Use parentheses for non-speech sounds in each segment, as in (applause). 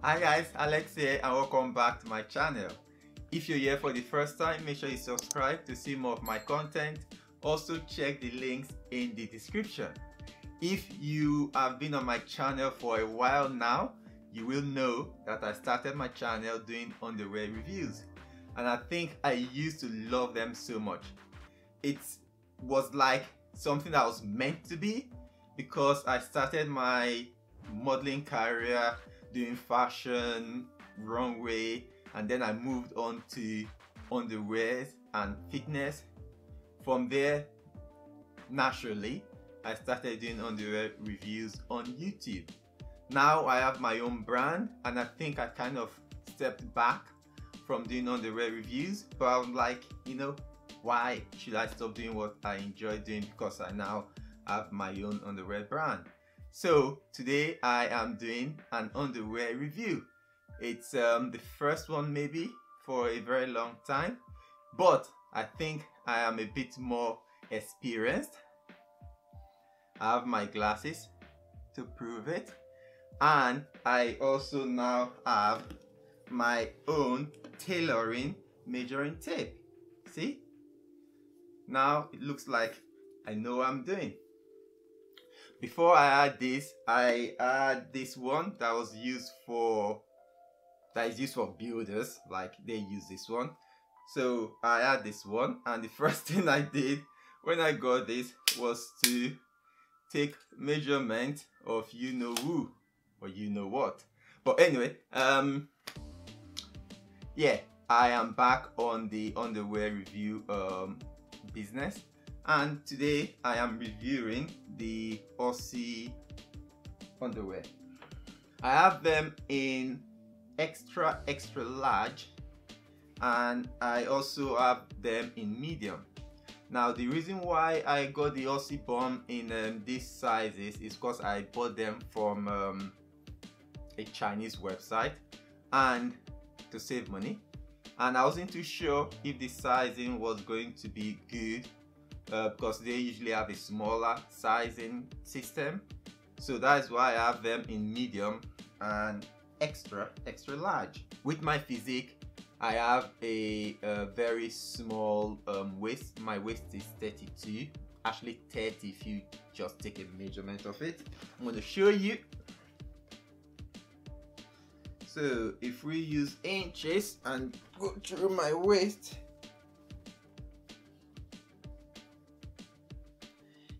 Hi guys, Alex here and welcome back to my channel. If you're here for the first time, make sure you subscribe to see more of my content. Also check the links in the description. If you have been on my channel for a while now, you will know that I started my channel doing underwear reviews. And I think I used to love them so much. It was like something that was meant to be because I started my modeling career doing fashion, runway, and then I moved on to underwear and fitness. From there, naturally, I started doing underwear reviews on YouTube. Now I have my own brand, and I think I kind of stepped back from doing underwear reviews, but I'm like, you know, why should I stop doing what I enjoy doing because I now have my own underwear brand. So today I am doing an underwear review. It's um, the first one maybe for a very long time, but I think I am a bit more experienced. I have my glasses to prove it and I also now have my own tailoring measuring tape. See? Now it looks like I know what I'm doing. Before I add this, I add this one that was used for that is used for builders, like they use this one. So I add this one, and the (laughs) first thing I did when I got this was to take measurement of you know who or you know what. But anyway, um, yeah, I am back on the underwear review um, business and today I am reviewing the Aussie underwear. I have them in extra extra large and I also have them in medium. Now the reason why I got the Aussiebum in um, these sizes is because I bought them from um, a Chinese website and to save money and I wasn't too sure if the sizing was going to be good uh, because they usually have a smaller sizing system. So that's why I have them in medium and extra extra large. With my physique I have a, a very small um, waist. My waist is 32 actually 30 if you just take a measurement of it. I'm going to show you. So if we use inches and go through my waist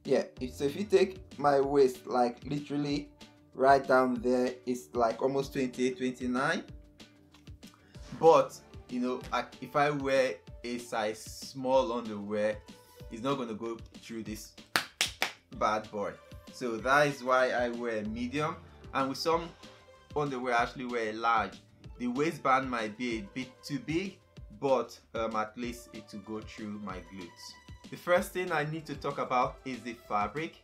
yeah so if you take my waist like literally right down there it's like almost 28 29 but you know if i wear a size small underwear it's not going to go through this bad boy. So that is why i wear medium. And with some underwear I actually wear large. The waistband might be a bit too big but um, at least it will go through my glutes the first thing I need to talk about is the fabric.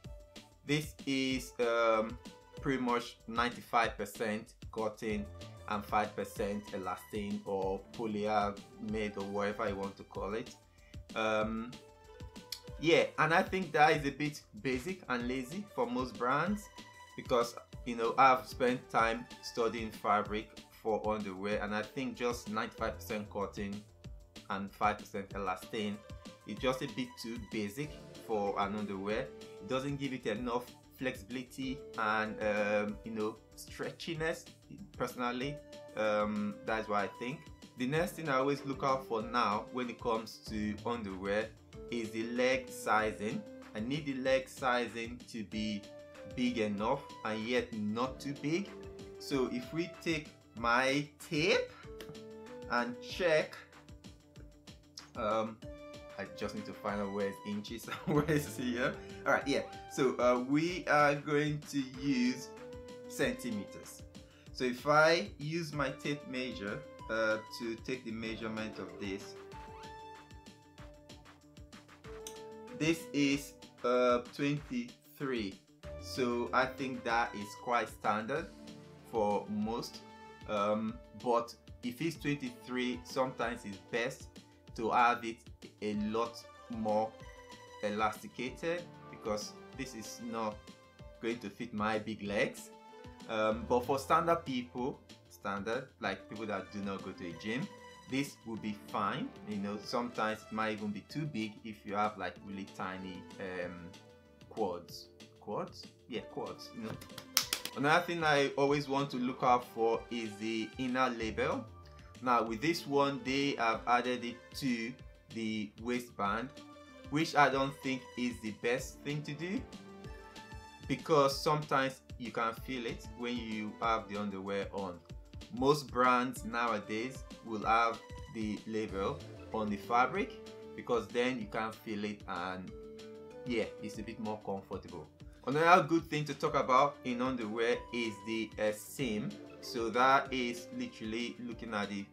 This is um, pretty much 95% cotton and 5% elastane or polyamide or whatever you want to call it. Um, yeah, and I think that is a bit basic and lazy for most brands because you know I've spent time studying fabric for underwear and I think just 95% cotton and 5% elastane it's just a bit too basic for an underwear it doesn't give it enough flexibility and um, you know stretchiness personally. Um, that's what I think. The next thing I always look out for now when it comes to underwear is the leg sizing. I need the leg sizing to be big enough and yet not too big. So if we take my tape and check um, I just need to find out where it's inches (laughs) and where it's here. Alright, yeah. So uh, we are going to use centimeters. So if I use my tape measure uh, to take the measurement of this, this is uh, 23. So I think that is quite standard for most. Um, but if it's 23, sometimes it's best to have it a lot more elasticated because this is not going to fit my big legs. Um, but for standard people standard like people that do not go to a gym this will be fine. You know sometimes it might even be too big if you have like really tiny um, quads. Quads? Yeah quads you know. Another thing i always want to look out for is the inner label now with this one they have added it to the waistband which i don't think is the best thing to do because sometimes you can feel it when you have the underwear on. Most brands nowadays will have the label on the fabric because then you can feel it and yeah it's a bit more comfortable. Another good thing to talk about in underwear is the uh, seam so that is literally looking at the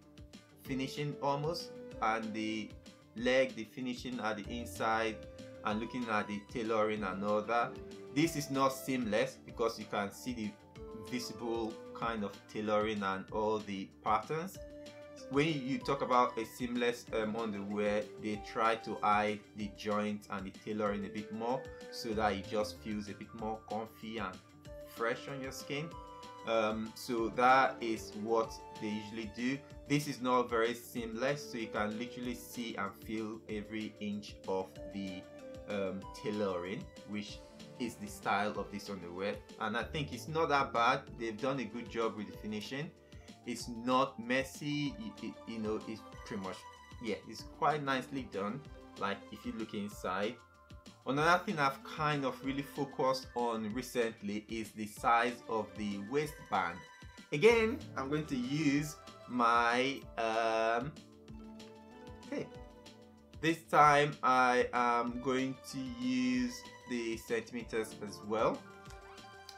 finishing almost and the leg the finishing at the inside and looking at the tailoring and all that. This is not seamless because you can see the visible kind of tailoring and all the patterns. When you talk about a seamless um, underwear they try to hide the joint and the tailoring a bit more so that it just feels a bit more comfy and fresh on your skin um, so that is what they usually do. This is not very seamless so you can literally see and feel every inch of the um, tailoring which is the style of this underwear. And I think it's not that bad. They've done a good job with the finishing. It's not messy. You know it's pretty much yeah it's quite nicely done. Like if you look inside another thing I've kind of really focused on recently is the size of the waistband. Again I'm going to use my um okay. This time I am going to use the centimeters as well.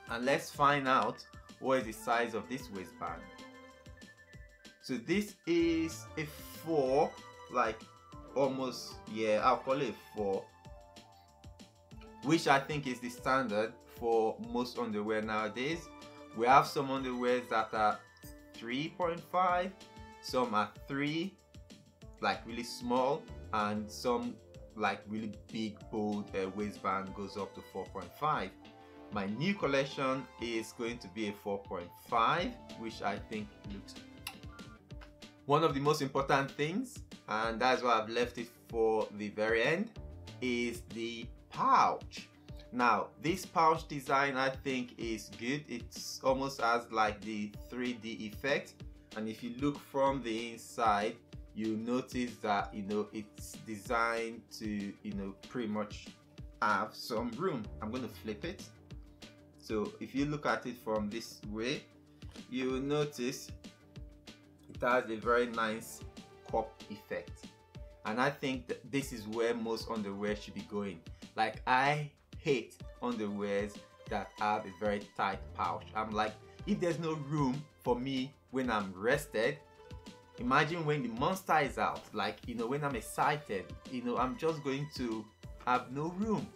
And let's find out what is the size of this waistband. So this is a 4 like almost yeah I'll call it 4 which I think is the standard for most underwear nowadays. We have some underwears that are 3.5 some are 3 like really small and some like really big bold uh, waistband goes up to 4.5 my new collection is going to be a 4.5 which I think looks one of the most important things and that's why I've left it for the very end is the pouch. Now this pouch design I think is good. It's almost as like the 3d effect. And if you look from the inside you notice that you know it's designed to you know pretty much have some room. I'm going to flip it. So if you look at it from this way you will notice it has a very nice cup effect. And I think this is where most underwear should be going like I hate underwears that have a very tight pouch. I'm like if there's no room for me when I'm rested imagine when the monster is out. Like you know when i'm excited you know i'm just going to have no room.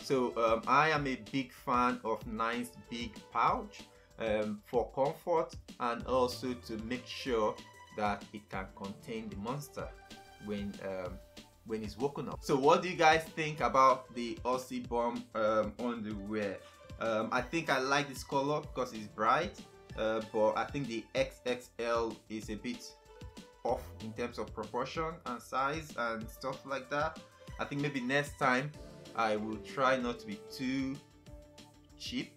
So um, i am a big fan of nice big pouch um, for comfort and also to make sure that it can contain the monster when um, when he's woken up. So what do you guys think about the Aussiebum um, underwear um, I think I like this color because it's bright uh, but I think the XXL is a bit off in terms of proportion and size and stuff like that. I think maybe next time I will try not to be too cheap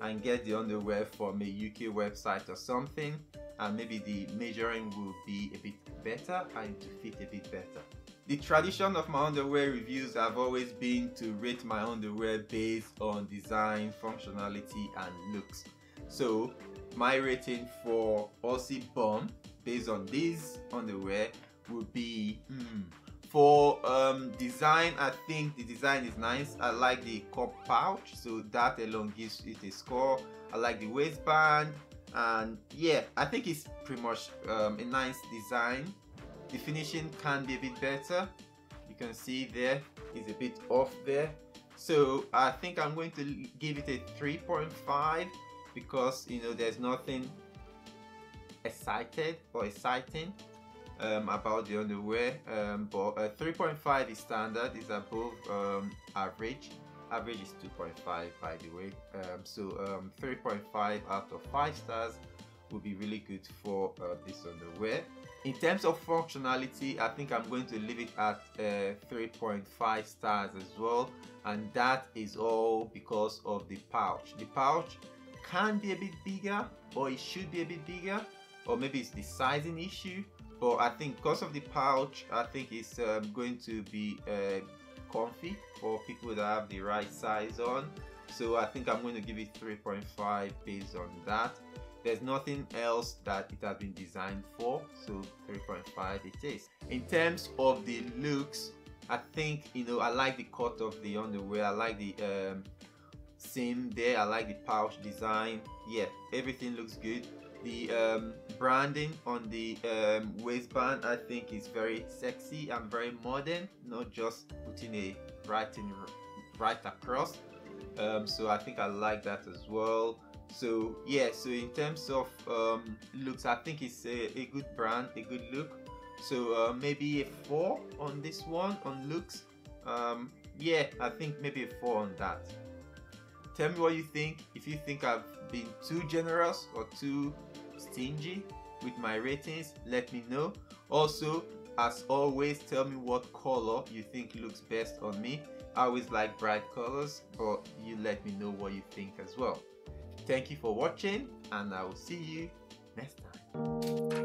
and get the underwear from a UK website or something and maybe the measuring will be a bit better and to fit a bit better. The tradition of my underwear reviews have always been to rate my underwear based on design, functionality and looks. So my rating for Aussie Bomb based on this underwear would be hmm, for um, design I think the design is nice. I like the cup pouch so that alone gives it a score. I like the waistband and yeah I think it's pretty much um, a nice design the finishing can be a bit better. You can see there is a bit off there. So I think I'm going to give it a 3.5 because you know there's nothing excited or exciting um, about the underwear. Um, but uh, 3.5 is standard is above um, average. Average is 2.5 by the way. Um, so um, 3.5 out of 5 stars would be really good for uh, this underwear in terms of functionality i think i'm going to leave it at uh, 3.5 stars as well. And that is all because of the pouch. The pouch can be a bit bigger or it should be a bit bigger or maybe it's the sizing issue. But I think because of the pouch I think it's um, going to be uh, comfy for people that have the right size on. So I think I'm going to give it 3.5 based on that there's nothing else that it has been designed for so 3.5 it is. In terms of the looks I think you know I like the cut of the underwear I like the um, seam there I like the pouch design. Yeah everything looks good. The um, branding on the um, waistband I think is very sexy and very modern not just putting a writing right across. Um, so I think I like that as well so yeah so in terms of um, looks I think it's a, a, good brand a good look. So uh, maybe a 4 on this one on looks. Um, yeah I think maybe a 4 on that. Tell me what you think. If you think I've been too generous or too stingy with my ratings let me know. Also as always tell me what color you think looks best on me. I always like bright colors but you let me know what you think as well thank you for watching and I will see you next time